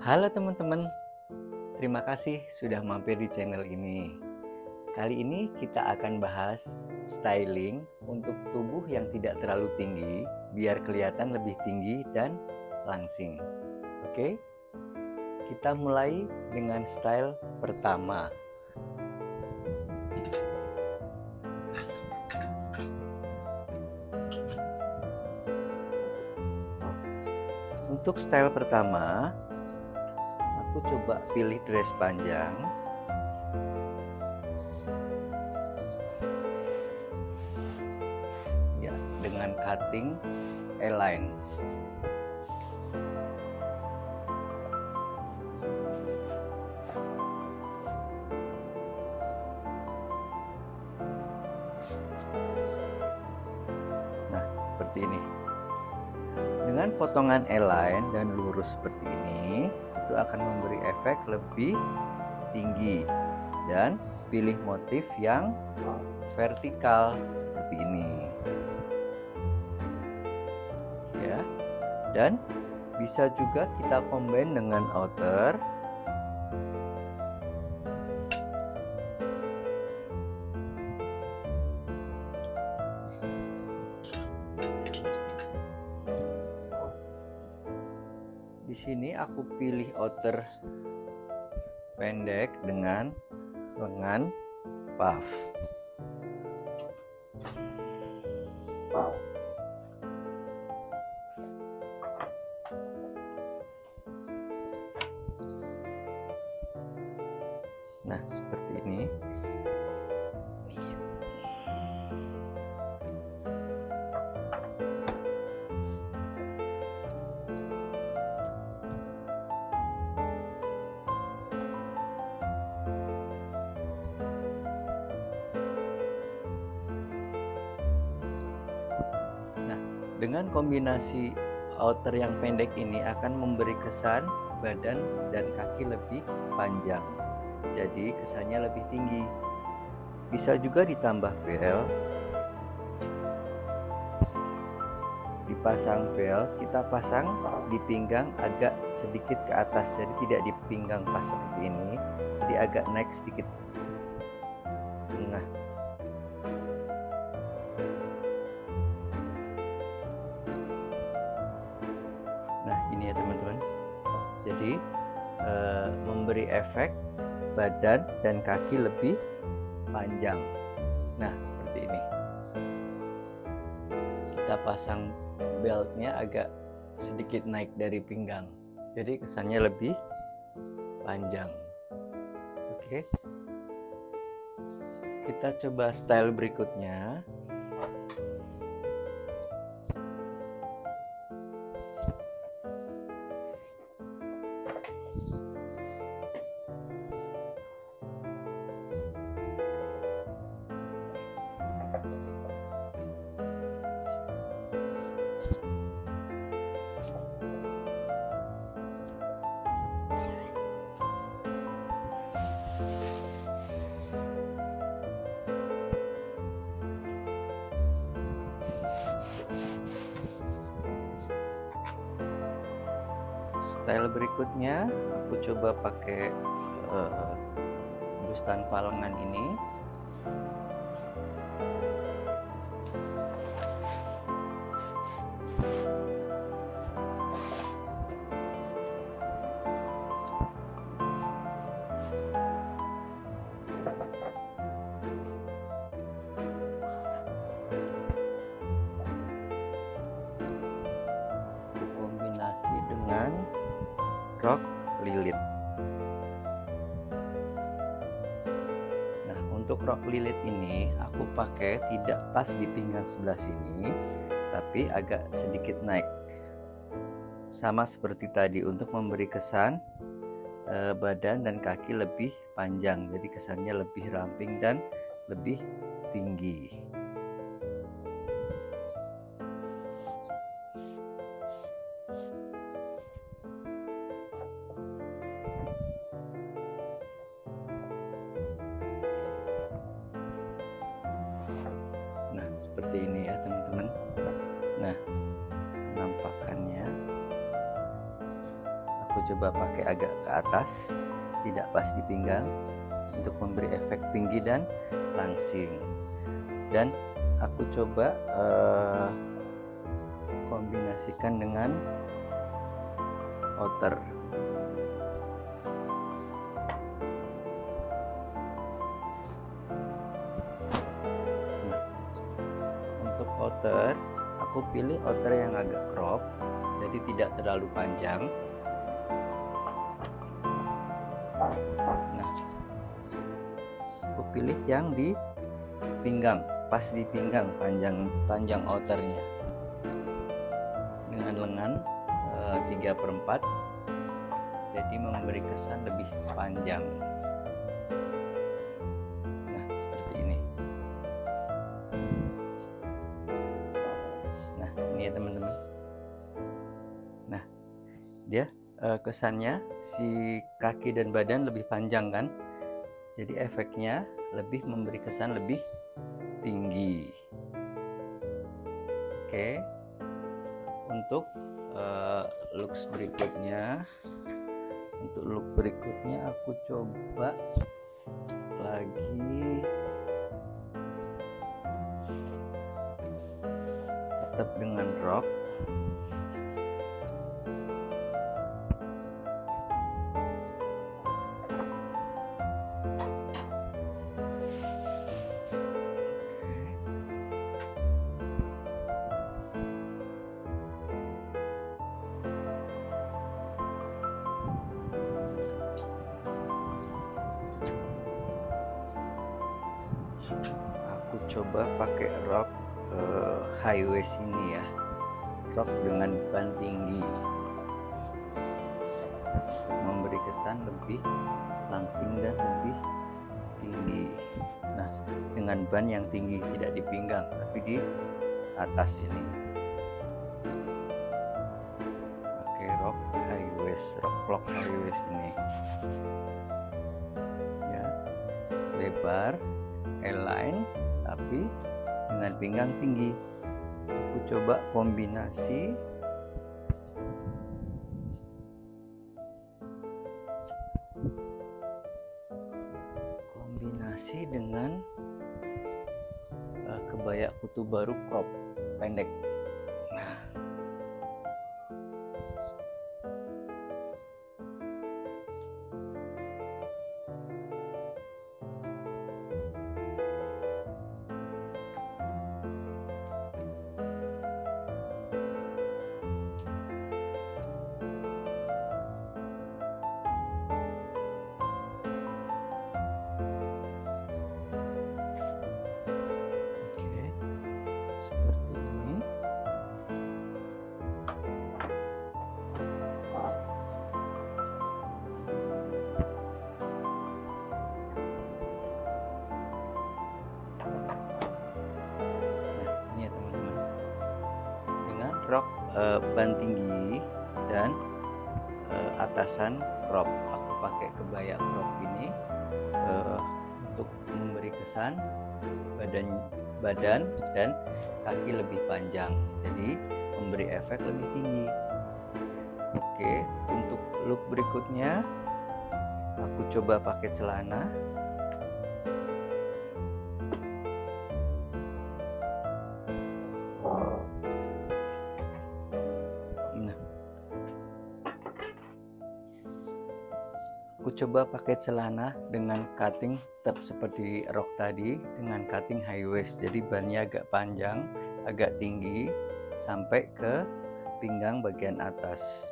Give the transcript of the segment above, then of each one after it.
Halo teman-teman, terima kasih sudah mampir di channel ini. Kali ini kita akan bahas styling untuk tubuh yang tidak terlalu tinggi, biar kelihatan lebih tinggi dan langsing. Oke, kita mulai dengan style pertama. Untuk style pertama, coba pilih dress panjang. Ya, dengan cutting A-line. Nah, seperti ini. Dengan potongan A-line dan lurus seperti ini, itu akan memberi efek lebih tinggi dan pilih motif yang vertikal seperti ini. Ya. Dan bisa juga kita combine dengan outer di sini aku pilih outer pendek dengan lengan puff. Dengan kombinasi outer yang pendek ini akan memberi kesan badan dan kaki lebih panjang. Jadi kesannya lebih tinggi. Bisa juga ditambah bel. Dipasang bel, kita pasang di pinggang agak sedikit ke atas. Jadi tidak di pinggang pas seperti ini. Jadi agak naik sedikit. Nah, memberi efek badan dan kaki lebih panjang. Nah, seperti ini. Kita pasang beltnya agak sedikit naik dari pinggang. Jadi kesannya lebih panjang. Oke. Kita coba style berikutnya. Style berikutnya aku coba pakai uh, bustan palengan ini lilit. Nah, untuk rok lilit ini aku pakai tidak pas di pinggang sebelah sini, tapi agak sedikit naik. Sama seperti tadi untuk memberi kesan eh, badan dan kaki lebih panjang, jadi kesannya lebih ramping dan lebih tinggi. Seperti ini ya, teman-teman. Nah, penampakannya aku coba pakai agak ke atas tidak pas di pinggang untuk memberi efek tinggi dan langsing. Dan aku coba uh, kombinasikan dengan outer outer aku pilih outer yang agak crop jadi tidak terlalu panjang. Nah aku pilih yang di pinggang pas di pinggang panjang panjang outernya. Dengan lengan e, 3 per 4 jadi memberi kesan lebih panjang dia e, kesannya si kaki dan badan lebih panjang kan? Jadi efeknya lebih memberi kesan lebih tinggi. Oke, untuk uh, looks berikutnya, untuk look berikutnya aku coba lagi. Tetap dengan rok coba pakai rok uh, high waist ini ya. Rok dengan ban tinggi. Memberi kesan lebih langsing dan lebih tinggi. Nah dengan ban yang tinggi tidak di pinggang tapi di atas ini. Pakai rok high waist rok clock high waist ini ya. Lebar airline dengan pinggang tinggi. Aku coba kombinasi. Kombinasi dengan uh, kebaya kutu baru crop pendek uh, ban tinggi dan uh, atasan crop. Aku pakai kebaya crop ini uh, untuk memberi kesan badan badan dan kaki lebih panjang. Jadi memberi efek lebih tinggi. Oke untuk look berikutnya aku coba pakai celana aku coba pakai celana dengan cutting tetap seperti rok tadi dengan cutting high waist. Jadi bannya agak panjang agak tinggi sampai ke pinggang bagian atas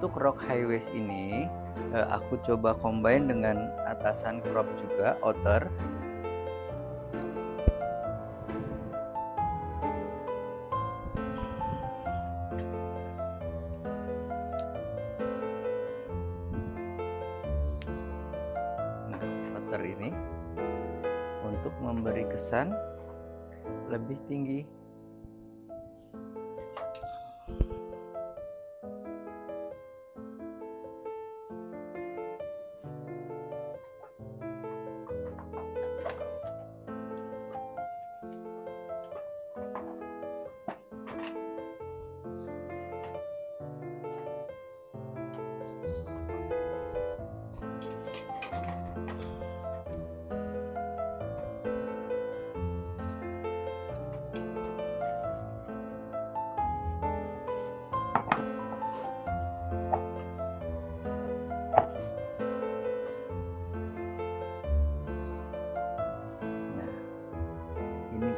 untuk high waist ini uh, aku coba combine dengan atasan crop juga outer nah outer ini untuk memberi kesan lebih tinggi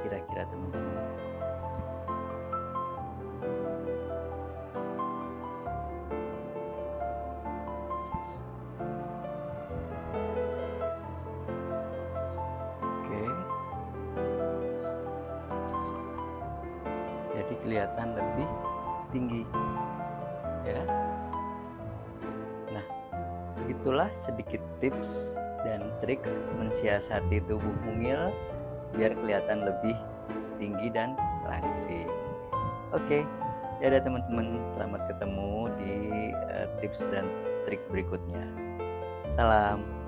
kira-kira teman-teman. Oke. Jadi kelihatan lebih tinggi ya. Nah itulah sedikit tips dan trik mensiasati tubuh mungil biar kelihatan lebih tinggi dan langsing. Oke, ya ada teman-teman, selamat ketemu di uh, tips dan trik berikutnya. Salam.